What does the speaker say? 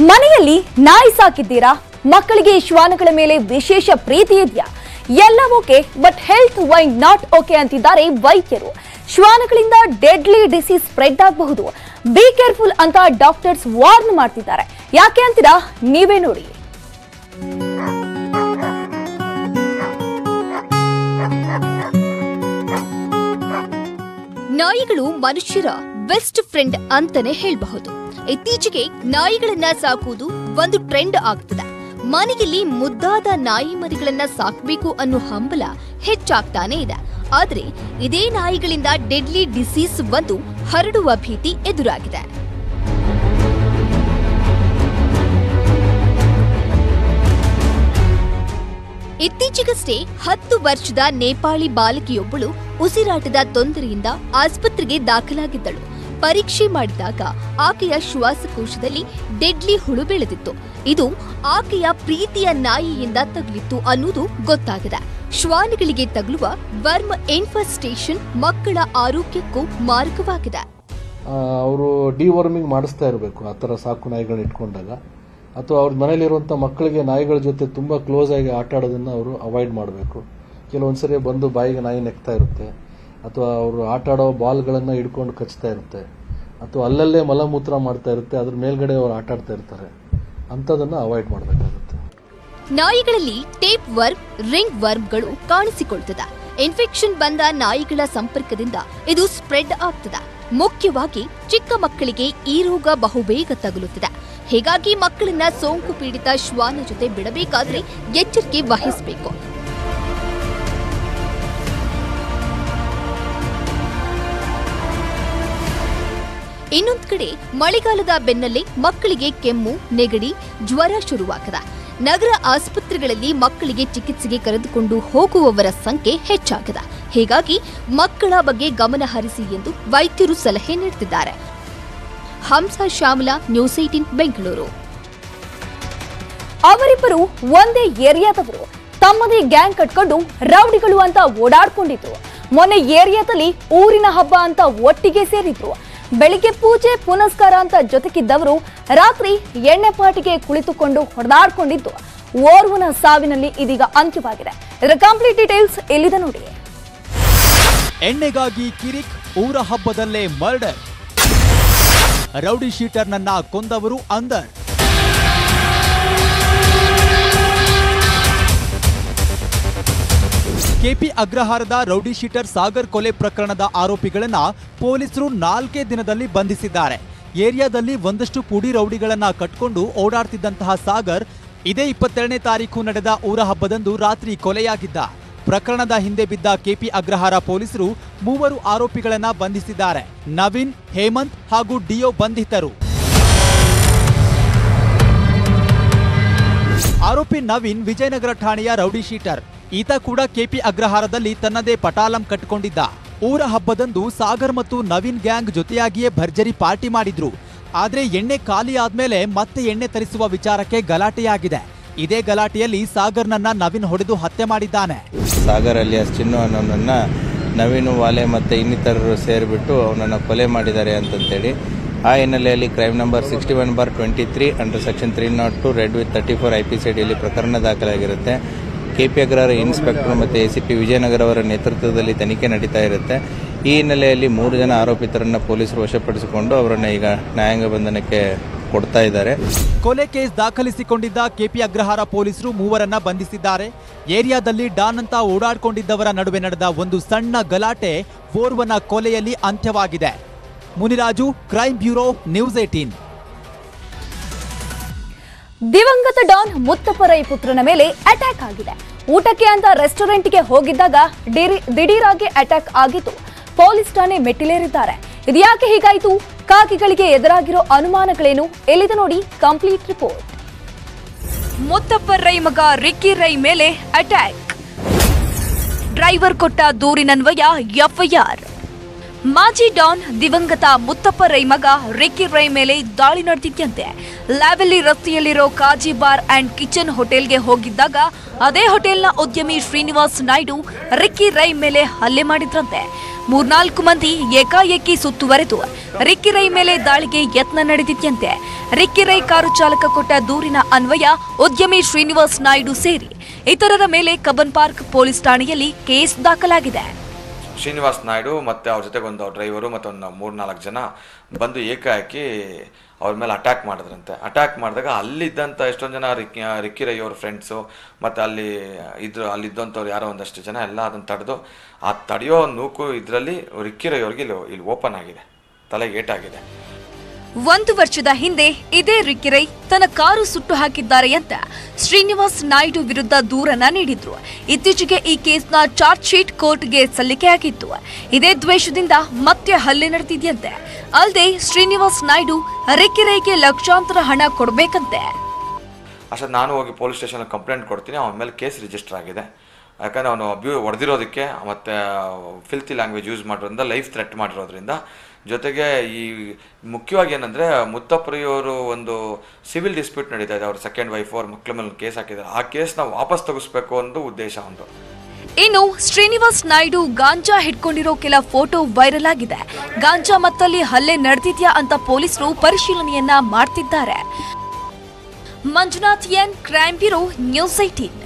ಮನೆಯಲ್ಲಿ ನಾಯಿ ಸಾಕಿದ್ದೀರಾ? ಮಕ್ಕಳಿಗೆ ಶ್ವಾನಗಳ ಮೇಲೆ ವಿಶೇಷ ಪ್ರೀತಿ ಇದೆಯಾ? ಎಲ್ಲ okay but health wise not okay ಅಂತಿದ್ದಾರೆ ವೈದ್ಯರು. ಶ್ವಾನಗಳಿಂದ ಡೆಡ್ಲಿ ಡಿಸೀಸ್ ಸ್ಪ್ರೆಡ್ ಆಗಬಹುದು. ಬಿ ಕೇರ್ಫುಲ್ ಅಂತ ಡಾಕ್ಟರ್ಸ್ ವಾರ್ನ್ ಮಾಡ್ತಿದ್ದಾರೆ. ಯಾಕೆ ಅಂತೀರಾ? ನೀವೇ ನೋಡಿ. ನಾಯಿಗಳು ಮನುಷ್ಯರ ಬೆಸ್ಟ್ ಫ್ರೆಂಡ್ ಅಂತಾನೆ ಹೇಳ್ಬಹುದು. ಇತ್ತೀಚೆಗೆ ನಾಯಿಗಳನ್ನ ಸಾಕುವುದು ಒಂದು ಟ್ರೆಂಡ್ ಆಗ್ತದೆ. ಮನೆಯಲ್ಲಿ ಮುದ್ದಾದ ನಾಯಿ ಮರಿಗಳನ್ನ ಸಾಕಬೇಕು ಅನ್ನೋ ಹಂಬಲ ಹೆಚ್ಚಾಗ್ತಾನೆ ಇದೆ. ಆದ್ರೆ ಇದೇ ನಾಯಿಗಳಿಂದ ಡೆಡ್ಲಿ ಡಿಸೀಸ್ ಒಂದು ಹರಡುವ ಭೀತಿ ಎದುರಾಗಿದೆ. ಇತ್ತೀಚೆಗಷ್ಟೇ ಹತ್ತು ವರ್ಷದ ನೇಪಾಳಿ ಬಾಲಕಿಯೊಬ್ಬಳು ಉಸಿರಾಟದ ತೊಂದರೆಯಿಂದ ಆಸ್ಪತ್ರೆಗೆ ದಾಖಲಾಗಿದ್ದಳು. ಪರೀಕ್ಷೆ ಮಾಡಿದಾಗ ಆಕೆಯ ಶ್ವಾಸಕೋಶದಲ್ಲಿ ಡೆಡ್ಲಿ ಹುಳು ಬೆಳೆದಿತ್ತು. ಇದು ಆಕೆಯ ಪ್ರೀತಿಯ ನಾಯಿಯಿಂದ ತಗುಲಿತ್ತು ಅನ್ನೋದು ಗೊತ್ತಾಗಿದೆ. ಶ್ವಾನಗಳಿಗೆ ತಗುಲುವ ವರ್ಮ್ ಇನ್ಫೆಸ್ಟೇಷನ್ ಮಕ್ಕಳ ಆರೋಗ್ಯಕ್ಕೂ ಮಾರಕವಾಗಿದೆ. ಅವರು ಡಿವರ್ಮಿಂಗ್ ಮಾಡಿಸ್ತಾ ಇರಬೇಕು, ಆ ಥರ ಸಾಕು ನಾಯಿಗಳನ್ನ ಇಟ್ಕೊಂಡಾಗ. ಅಥವಾ ಅವ್ರ ಮನೇಲಿರುವಂಥ ಮಕ್ಕಳಿಗೆ ನಾಯಿಗಳ ಜೊತೆ ತುಂಬ ಕ್ಲೋಸ್ ಆಗಿ ಆಟ ಆಡೋದನ್ನು ಅವರು ಅವಾಯ್ಡ್ ಮಾಡಬೇಕು. ಕೆಲವೊಂದ್ಸರಿ ಬಂದು ಬಾಯಿಗೆ ನಾಯಿ ನೆಕ್ತಾ ಇರುತ್ತೆ. ಅಥವಾ ಅವರು ಆಟ ಆಡೋ ಬಾಲ್ಗಳನ್ನು ಹಿಡ್ಕೊಂಡು ಕಚ್ತಾ ಇರುತ್ತೆ. ಅಥವಾ ಅಲ್ಲಲ್ಲೇ ಮಲಮೂತ್ರ ಮಾಡ್ತಾ ಇರುತ್ತೆ, ಅದ್ರ ಮೇಲ್ಗಡೆ ಅವರು ಆಟ ಆಡ್ತಾ ಇರ್ತಾರೆ. ಅಂಥದನ್ನು ಅವಾಯ್ಡ್ ಮಾಡಬೇಕಾಗುತ್ತೆ. ನಾಯಿಗಳಲ್ಲಿ ಟೇಪ್ ವರ್ಮ್ ರಿಂಗ್ ವರ್ಮ್ಗಳು ಕಾಣಿಸಿಕೊಳ್ತದೆ. ಇನ್ಫೆಕ್ಷನ್ ಬಂದ ನಾಯಿಗಳ ಸಂಪರ್ಕದಿಂದ ಇದು ಸ್ಪ್ರೆಡ್ ಆಗ್ತದೆ. ಮುಖ್ಯವಾಗಿ ಚಿಕ್ಕ ಮಕ್ಕಳಿಗೆ ಈ ರೋಗ ಬಹುಬೇಗ ತಗುಲುತ್ತದೆ. ಹೀಗಾಗಿ ಮಕ್ಕಳನ್ನ ಸೋಂಕು ಪೀಡಿತ ಶ್ವಾನ ಜೊತೆ ಬಿಡಬೇಕಾದ್ರೆ ಎಚ್ಚರಿಕೆ ವಹಿಸಬೇಕು. ಇನ್ನೊಂದ್ ಕಡೆ ಮಳೆಗಾಲದ ಬೆನ್ನಲ್ಲೇ ಮಕ್ಕಳಿಗೆ ಕೆಮ್ಮು, ನೆಗಡಿ, ಜ್ವರ ಶುರುವಾಗದ. ನಗರ ಆಸ್ಪತ್ರೆಗಳಲ್ಲಿ ಮಕ್ಕಳಿಗೆ ಚಿಕಿತ್ಸೆಗೆ ಕರೆದುಕೊಂಡು ಹೋಗುವವರ ಸಂಖ್ಯೆ ಹೆಚ್ಚಾಗದ. ಹೀಗಾಗಿ ಮಕ್ಕಳ ಬಗ್ಗೆ ಗಮನ ಹರಿಸಿ ಎಂದು ವೈದ್ಯರು ಸಲಹೆ ನೀಡುತ್ತಿದ್ದಾರೆ ಹಂಸ ಶ್ಯಾಮಲಾ, ನ್ಯೂಸ್ ಏಟೀನ್ ಬೆಂಗಳೂರು. ಅವರಿಬ್ಬರು ಒಂದೇ ಏರಿಯಾದವರು. ತಮ್ಮದೇ ಗ್ಯಾಂಗ್ ಕಟ್ಕೊಂಡು ರೌಡಿಗಳು ಅಂತ ಓಡಾಡ್ಕೊಂಡಿದ್ರು. ಮೊನ್ನೆ ಏರಿಯಾದಲ್ಲಿ ಊರಿನ ಹಬ್ಬ ಅಂತ ಒಟ್ಟಿಗೆ ಸೇರಿದ್ರು. ಬೆಳಿಗ್ಗೆ ಪೂಜೆ, ಪುನಸ್ಕಾರ ಅಂತ ಜೊತೆಗಿದ್ದವರು ರಾತ್ರಿ ಎಣ್ಣೆ ಪಾಟಿಗೆ ಕುಳಿತುಕೊಂಡು ಹೊಡೆದಾಡ್ಕೊಂಡಿದ್ದು ಓರ್ವನ ಸಾವಿನಲ್ಲಿ ಇದೀಗ ಅಂತ್ಯವಾಗಿದೆ. ಇದರ ಕಂಪ್ಲೀಟ್ ಡೀಟೇಲ್ಸ್ ಇಲ್ಲಿದ ನೋಡಿ. ಎಣ್ಣೆಗಾಗಿ ಕಿರಿಕ್ ಊರ ಹಬ್ಬದಲ್ಲೇ ಮರ್ಡರ್. ರೌಡಿ ಶೀಟರ್ನನ್ನ ಕೊಂದವರು ಅಂದರ್. ಕೆಪಿ ಅಗ್ರಹಾರದ ರೌಡಿ ಶೀಟರ್ ಸಾಗರ್ ಕೊಲೆ ಪ್ರಕರಣದ ಆರೋಪಿಗಳನ್ನು ಪೊಲೀಸರು ನಾಲ್ಕೇ ದಿನದಲ್ಲಿ ಬಂಧಿಸಿದ್ದಾರೆ. ಏರಿಯಾದಲ್ಲಿ ಒಂದಷ್ಟು ಪುಡಿ ರೌಡಿಗಳನ್ನು ಕಟ್ಕೊಂಡು ಓಡಾಡ್ತಿದ್ದಂತಹ ಸಾಗರ್ ಇದೇ ಇಪ್ಪತ್ತೆರಡನೇ ತಾರೀಕು ನಡೆದ ಊರ ಹಬ್ಬದಂದು ರಾತ್ರಿ ಕೊಲೆಯಾಗಿದ್ದ. ಪ್ರಕರಣದ ಹಿಂದೆ ಬಿದ್ದ ಕೆಪಿ ಅಗ್ರಹಾರ ಪೊಲೀಸರು ಮೂವರು ಆರೋಪಿಗಳನ್ನು ಬಂಧಿಸಿದ್ದಾರೆ. ನವೀನ್, ಹೇಮಂತ್ ಹಾಗೂ ಡಿಯೋ ಬಂಧಿತರು. ಆರೋಪಿ ನವೀನ್ ವಿಜಯನಗರ ಠಾಣೆಯ ರೌಡಿ ಶೀಟರ್. ಈತ ಕೂಡ ಕೆಪಿ ಅಗ್ರಹಾರದಲ್ಲಿ ತನ್ನದೇ ಪಟಾಲಂ ಕಟ್ಟಿಕೊಂಡಿದ್ದ. ಊರ ಹಬ್ಬದಂದು ಸಾಗರ್ ಮತ್ತು ನವೀನ್ ಗ್ಯಾಂಗ್ ಜೊತೆಯಾಗಿಯೇ ಭರ್ಜರಿ ಪಾರ್ಟಿ ಮಾಡಿದ್ರು. ಆದ್ರೆ ಎಣ್ಣೆ ಖಾಲಿ ಆದ್ಮೇಲೆ ಮತ್ತೆ ಎಣ್ಣೆ ತರಿಸುವ ವಿಚಾರಕ್ಕೆ ಗಲಾಟೆಯಾಗಿದೆ. ಇದೇ ಗಲಾಟೆಯಲ್ಲಿ ಸಾಗರ್ನನ್ನ ನವೀನ್ ಹೊಡೆದು ಹತ್ಯೆ ಮಾಡಿದ್ದಾನೆ. ಸಾಗರ್ ಅಲಿಯಾಸ್ ಚಿನ್ನು ಅನ್ನೋನನ್ನ ನವೀನು, ವಾಲೆ ಮತ್ತೆ ಇನ್ನಿತರರು ಸೇರಿಬಿಟ್ಟು ಅವನನ್ನು ಕೊಲೆ ಮಾಡಿದ್ದಾರೆ ಅಂತಂತೇಳಿ. ಆ ಹಿನ್ನೆಲೆಯಲ್ಲಿ crime number sixty one bar twenty three under section three naught two read with thirty four I P C ಡಿಯಲ್ಲಿ ಪ್ರಕರಣ ದಾಖಲಾಗಿರುತ್ತೆ. ಕೆ ಪಿ ಅಗ್ರಹಾರ ಇನ್ಸ್ಪೆಕ್ಟರ್ ಮತ್ತು ಎ ಸಿ ಪಿ ವಿಜಯನಗರ ಅವರ ನೇತೃತ್ವದಲ್ಲಿ ತನಿಖೆ ನಡೀತಾ ಇರುತ್ತೆ. ಈ ಹಿನ್ನೆಲೆಯಲ್ಲಿ ಮೂರು ಜನ ಆರೋಪಿತರನ್ನು ಪೊಲೀಸರು ವಶಪಡಿಸಿಕೊಂಡು ಅವರನ್ನು ಈಗ ನ್ಯಾಯಾಂಗ ಬಂಧನಕ್ಕೆ ಕೊಡ್ತಾ ಇದ್ದಾರೆ. ಕೊಲೆ ಕೇಸ್ ದಾಖಲಿಸಿಕೊಂಡಿದ್ದ ಕೆಪಿ ಅಗ್ರಹಾರ ಪೊಲೀಸರು ಮೂವರನ್ನ ಬಂಧಿಸಿದ್ದಾರೆ. ಏರಿಯಾದಲ್ಲಿ ಡಾನ್ ಅಂತ ಓಡಾಡಿಕೊಂಡಿದ್ದವರ ನಡುವೆ ನಡೆದ ಒಂದು ಸಣ್ಣ ಗಲಾಟೆ ಓರ್ವನ ಕೊಲೆಯಲ್ಲಿ ಅಂತ್ಯವಾಗಿದೆ. Muniraju crime bureau news eighteen ದಿವಂಗತ ಡಾನ್ ಮುತ್ತಪ್ಪ ರೈ ಪುತ್ರನ ಮೇಲೆ ಅಟ್ಯಾಕ್ ಆಗಿದೆ. ಊಟಕ್ಕೆ ಅಂತ ರೆಸ್ಟೋರೆಂಟ್ಗೆ ಹೋಗಿದ್ದಾಗ ದಿಢೀ- ದಿಢೀರಾಗಿ ಅಟ್ಯಾಕ್ ಆಗಿತ್ತು. ಪೊಲೀಸ್ ಠಾಣೆ ಮೆಟ್ಟಿಲೇರಿದ್ದಾರೆ. ಇದ್ಯಾಕೆ ಹೀಗಾಯಿತು? ಕಾಕಿಗಳಿಗೆ ಎದುರಾಗಿರೋ ಅನುಮಾನಗಳೇನು? ಎಲ್ಲಿದೆ ನೋಡಿ ಕಂಪ್ಲೀಟ್ ರಿಪೋರ್ಟ್ ಮುತ್ತಪ್ಪ ರೈ ಮಗ ರಿಕ್ಕಿ ರೈ ಮೇಲೆ ಅಟ್ಯಾಕ್ ಡ್ರೈವರ್ ಕೊಟ್ಟ ದೂರಿನನ್ವಯ ಎಫ್ಐಆರ್. ಮಾಜಿ ಡಾನ್ ದಿವಂಗತ ಮುತ್ತಪ್ಪ ರೈ ಮಗ ರಿಕ್ಕಿ ರೈ ಮೇಲೆ ದಾಳಿ ನಡೆದಿದ್ಯಂತೆ. ಲ್ಯಾವೆಲ್ಲಿ ರಸ್ತೆಯಲ್ಲಿರೋ ಕಾಜಿ ಬಾರ್ ಅಂಡ್ ಕಿಚನ್ ಹೋಟೆಲ್ಗೆ ಹೋಗಿದ್ದಾಗ ಅದೇ ಹೋಟೆಲ್ನ ಉದ್ಯಮಿ ಶ್ರೀನಿವಾಸ್ ನಾಯ್ಡು ರಿಕ್ಕಿ ರೈ ಮೇಲೆ ಹಲ್ಲೆ ಮಾಡಿದ್ರಂತೆ. ಮೂರ್ನಾಲ್ಕು ಮಂದಿ ಏಕಾಏಕಿ ಸುತ್ತುವರೆದು ರಿಕ್ಕಿ ರೈ ಮೇಲೆ ದಾಳಿಗೆ ಯತ್ನ ನಡೆದಿದ್ದಂತೆ ರಿಕ್ಕಿ ರೈ ಕಾರು ಚಾಲಕ ಕೊಟ್ಟ ದೂರಿನ ಅನ್ವಯ ಉದ್ಯಮಿ ಶ್ರೀನಿವಾಸ್ ನಾಯ್ಡು ಸೇರಿ ಇತರರ ಮೇಲೆ ಕಬ್ಬನ್ ಪಾರ್ಕ್ ಪೊಲೀಸ್ ಠಾಣೆಯಲ್ಲಿ ಕೇಸ್ ದಾಖಲಾಗಿದೆ. ಶ್ರೀನಿವಾಸ್ ನಾಯ್ಡು ಮತ್ತು ಅವ್ರ ಜೊತೆಗೊಂದು ಡ್ರೈವರು ಮತ್ತು ಒಂದು ಮೂರು ನಾಲ್ಕು ಜನ ಬಂದು ಏಕಾಏಕಿ ಅವ್ರ ಮೇಲೆ ಅಟ್ಯಾಕ್ ಮಾಡಿದ್ರಂತೆ. ಅಟ್ಯಾಕ್ ಮಾಡಿದಾಗ ಅಲ್ಲಿದ್ದಂಥ ಎಷ್ಟೊಂದು ಜನ ರಿಕ್ಕಿ ರಿಕ್ಕಿ ರೈ ಅವ್ರ ಫ್ರೆಂಡ್ಸು ಮತ್ತು ಅಲ್ಲಿ ಇದ್ರು, ಅಲ್ಲಿದ್ದಂಥವ್ರು ಯಾರೋ ಒಂದಷ್ಟು ಜನ ಎಲ್ಲ ಅದನ್ನು ತಡೆದು ಆ ತಡೆಯೋ ನೂಕು ಇದರಲ್ಲಿ ರಿಕ್ಕಿ ರೈ ಅವ್ರಿಗೆ ಇಲ್ಲಿ ಇಲ್ಲಿ ಓಪನ್ ಆಗಿದೆ. ತಲೆಗೆ ಏಟಾಗಿದೆ. ಒಂದು ವರ್ಷದ ಹಿಂದೆ ಇದೇ ರಿಕ್ಕಿರೈ ತನ್ನ ಕಾರು ಸುಟ್ಟು ಹಾಕಿದ್ದಾರೆ ಅಂತ ಶ್ರೀನಿವಾಸ್ ನಾಯ್ಡು ವಿರುದ್ಧ ದೂರನ್ನ ನೀಡಿದ್ರು. ಇತ್ತೀಚೆಗೆ ಈ ಕೇಸ್ನ ಚಾರ್ಜ್ ಶೀಟ್ ಕೋರ್ಟ್ಗೆ ಸಲ್ಲಿಕೆಯಾಗಿತ್ತು ಇದೇ ದ್ವೇಷದಿಂದ ಮತ್ತೆ ಹಲ್ಲೆ ನಡೆದಿದೆಯಂತೆ. ಅಲ್ಲದೆ ಶ್ರೀನಿವಾಸ್ ನಾಯ್ಡು ರಿಕ್ಕಿರೈಗೆ ಲಕ್ಷಾಂತರ ಹಣ ಕೊಡಬೇಕಂತೆ. ಅಷ್ಟೇ, ನಾನು ಹೋಗಿ ಪೊಲೀಸ್ ಸ್ಟೇಷನ್ ಕಂಪ್ಲೇಂಟ್ ಕೊಡ್ತೀನಿ, ಅವನ ಮೇಲೆ ಕೇಸ್ ರಿಜಿಸ್ಟರ್ ಆಗಿದೆ. ಯಾಕಂದರೆ ಅವನು ಅಬ್ಯೂ ಹೊಡೆದಿರೋದಕ್ಕೆ ಮತ್ತು ಫಿಲ್ತಿ ಲ್ಯಾಂಗ್ವೇಜ್ ಯೂಸ್ ಮಾಡಿರೋದ್ರಿಂದ ಲೈಫ್ ಥ್ರೆಟ್ ಮಾಡಿರೋದ್ರಿಂದ ಜೊತೆಗೆ ಈ ಮುಖ್ಯವಾಗಿ ಏನಂದರೆ, ಮುತ್ತಪ್ರಿಯವರು ಒಂದು ಸಿವಿಲ್ ಡಿಸ್ಪ್ಯೂಟ್ ನಡೀತಾ ಇದೆ. ಅವ್ರ ಸೆಕೆಂಡ್ ವೈಫ್ ಅವ್ರ ಮಕ್ಕಳ ಮೇಲೆ ಕೇಸ್ ಹಾಕಿದ್ದಾರೆ. ಆ ಕೇಸ್ನ ವಾಪಸ್ ತಗಿಸ್ಬೇಕು ಅನ್ನೋ ಉದ್ದೇಶ ಒಂದು. ಇನ್ನು ಶ್ರೀನಿವಾಸ್ ನಾಯ್ಡು ಗಾಂಜಾ ಹಿಡ್ಕೊಂಡಿರೋ ಕೆಲ ಫೋಟೋ ವೈರಲ್ ಆಗಿದೆ. ಗಾಂಜಾ ಮತ್ತಲ್ಲಿ ಹಲ್ಲೆ ನಡೆದಿದ್ಯಾ ಅಂತ ಪೊಲೀಸರು ಪರಿಶೀಲನೆಯನ್ನ ಮಾಡ್ತಿದ್ದಾರೆ. Manjunath N, crime bureau, news eighteen